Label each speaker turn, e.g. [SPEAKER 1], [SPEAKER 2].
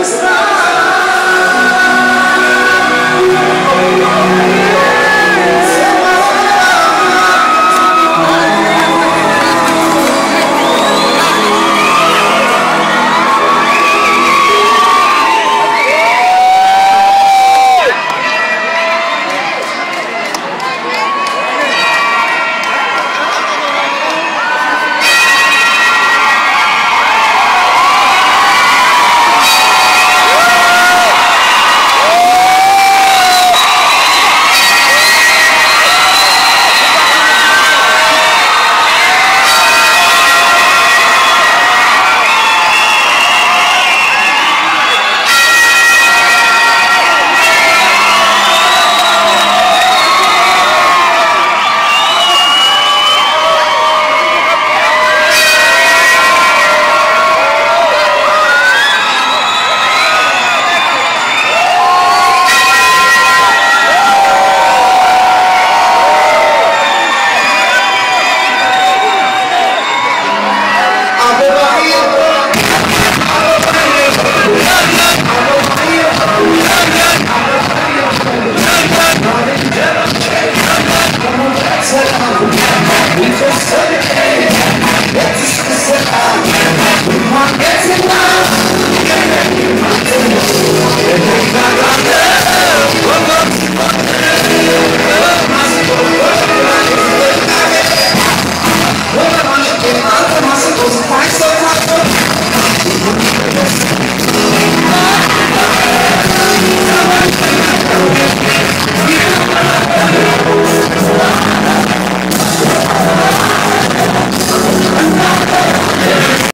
[SPEAKER 1] Estar Sunday.